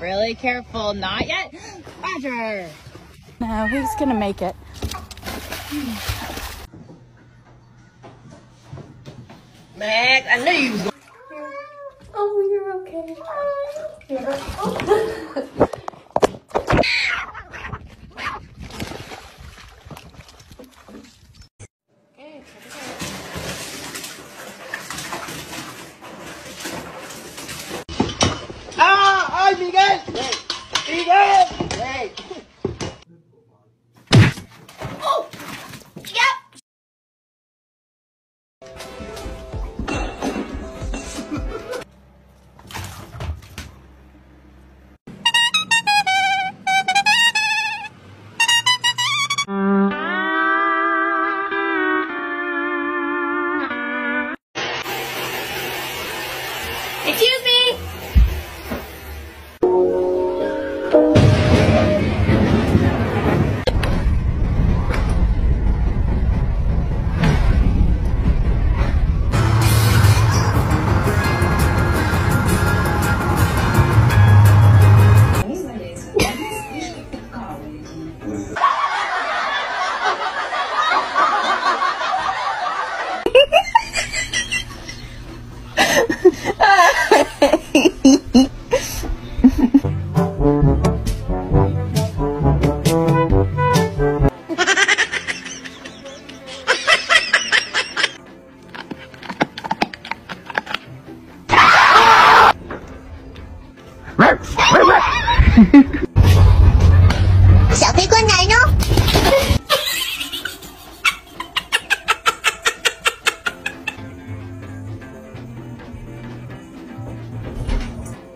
really careful. Not yet. Roger. No, he's gonna make it. Max, I knew you was going Oh, you're okay. ¡Ah! Excuse me.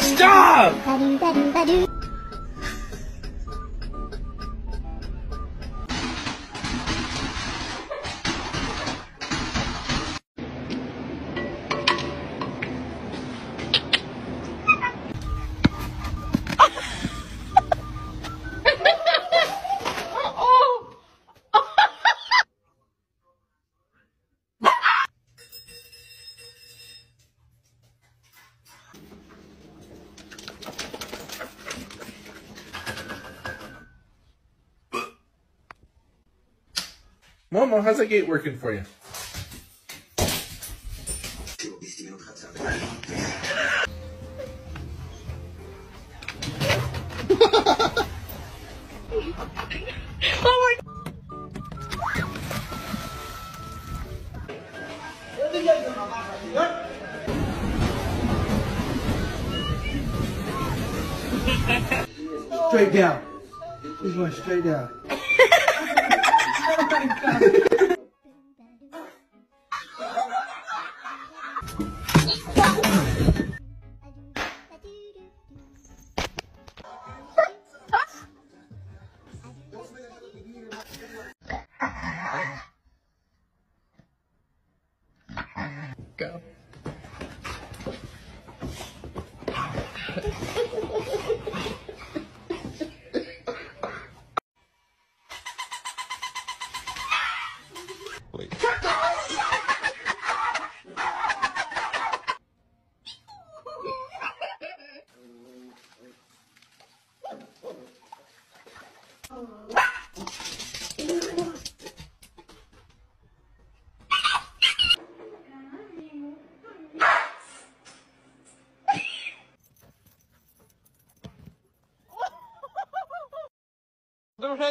Stop! Momo, how's that gate working for you? Straight down. Just went straight down. Thank you.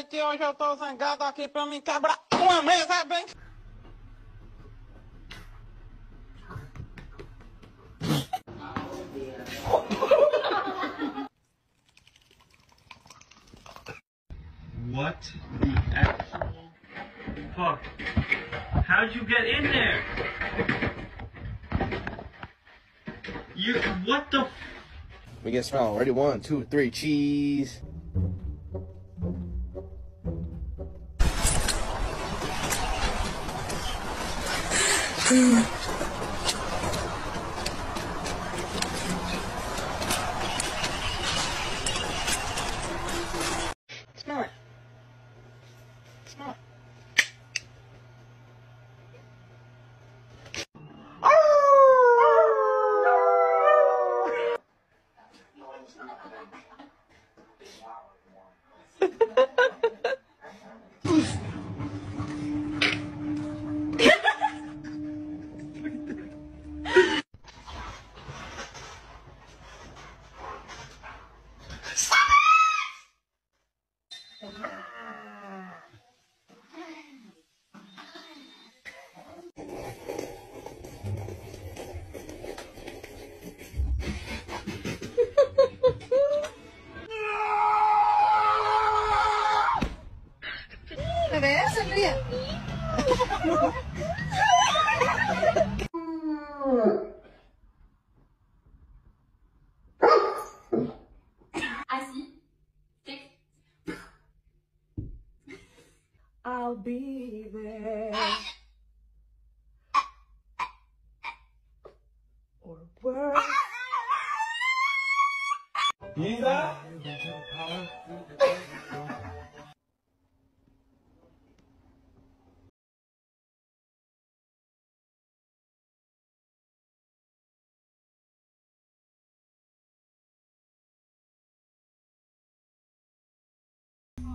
Que hoje eu tô zangado aqui pra me quebrar uma mesa bem. What the actual fuck? How'd you get in there? You what the? F- We get smell. Ready? One, two, three. Cheese. Smell Assis. Six. I'll be there. Or worse.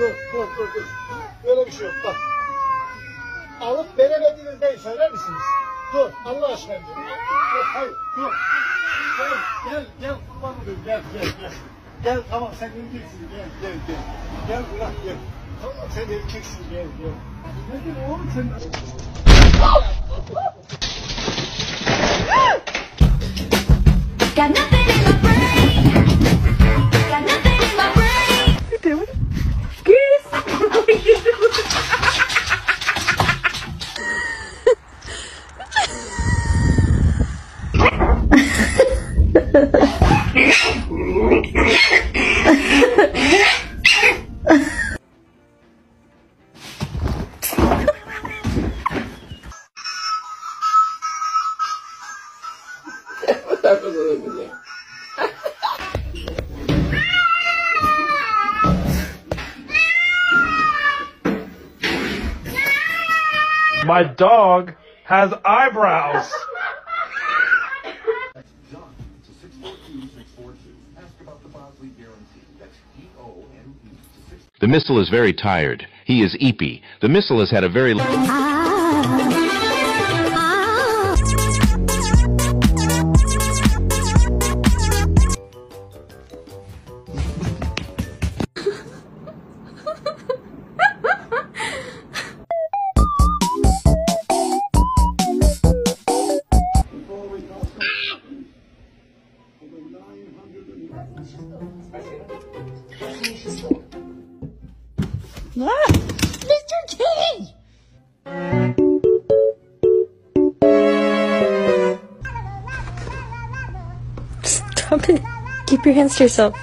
dur. Dur, dur, dur. Böyle bir şey yok bak. Alıp veremediğiniz neyi söyler misiniz? Dur, Allah aşkına. Dur, dur hayır, dur. Gel, gel, gel, kurban olayım, gel, gel, gel. Gel, tamam sen erkeksin, gel, gel, gel. Gel bırak, gel. Tamam sen erkeksin, gel, gel. Nedir oğlum sen? Got nothing My dog has eyebrows. The missile is very tired. He is eepy. The missile has had a very... Ah. Keep your hands to yourself.